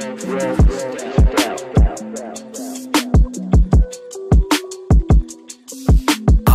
I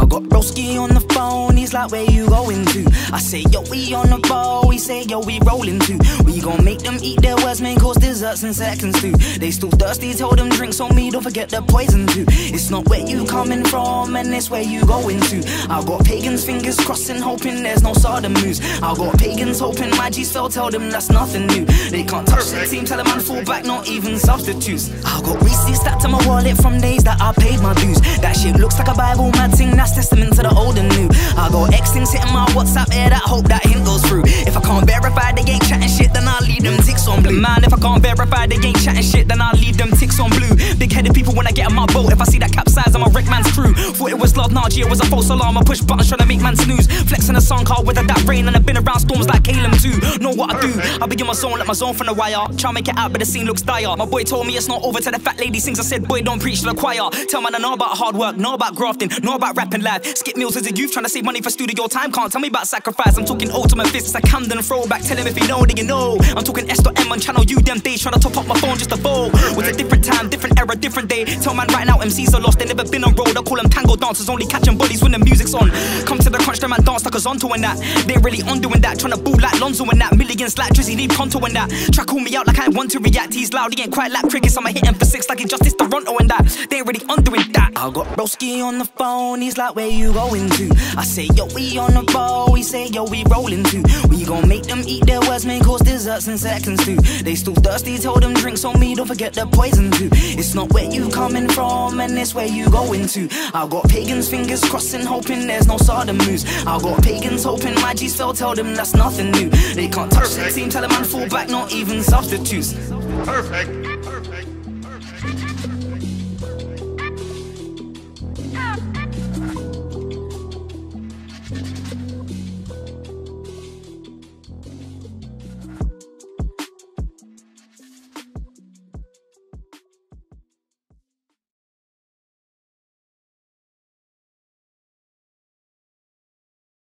got Broski on the phone, rolling to? I say, yo, we on the ball, we say, yo, we rolling too. We gon' make them eat their words, main course desserts in seconds too. They still thirsty, told them drinks on me, don't forget the poison too. It's not where you coming from, and it's where you going to. I got pagans, fingers crossing, hoping there's no Sodom moves. I got pagans hoping my G's fell, tell them that's nothing new. They can't touch the team, tell them I'm full back, not even substitutes. I got receipts stacked to my wallet from days that I paid my dues. That shit looks like a Bible, mad thing, that's testament to the old and new. I got X things hitting my WhatsApp air that hope that hint goes through. If I can't verify they ain't chatting shit, then I'll leave them ticks on blue. Man, if I can't verify they ain't chatting shit, then I'll leave them ticks on blue. Big headed people when I get on my boat, if I see that capsize, I'm a wreck man's crew. Thought it was love, nah, G, it was a false alarm. I push buttons trying to make man snooze. Flexing a song car with a that rain, and I've been around storms like Caleb too. Know what I do? I be in my zone, let my zone from the wire. Try make it out, but the scene looks dire. My boy told me it's not over till the fat lady sings. I said, boy, don't preach to the choir. Tell man I know about hard work, know about grafting, know about rapping live. Skip meals as a youth, trying to save money for studio time. Can't tell me about sacrifice. I'm talking ultimate fists, like Camden throwback. Tell him if you know, then you know. I'm talking S M on channel U, them days trying to top up my phone just to vote. Was a different time, different era, different day. Tell man right now, MCs are lost, they never been on road. I call them tango dancers, only catching bodies when the music's on. Come to the crunch, the man dance like a zonto and that. They really on doing that, trying to boo like Lonzo and that. Millions like Drizzy need contour and that. Track call me out like I want to react. He's loud, he ain't quite like crickets. I'ma hit him for six like Injustice Toronto and that. They really on doing that. I got Broski on the phone, he's like, where you going to? I say, yo, we on the ball, we say, yo, we rolling too. We gon' make them eat their words, main course desserts in seconds too. They still thirsty, told them drinks on me, don't forget the poison too. It's not where you coming from, and it's where you going to. I got pagans, fingers crossing, hoping there's no Sodom moves. I got pagans hoping my G's fell, tell them that's nothing new. They can't touch the team, tell them I'm full back, not even substitutes. Perfect.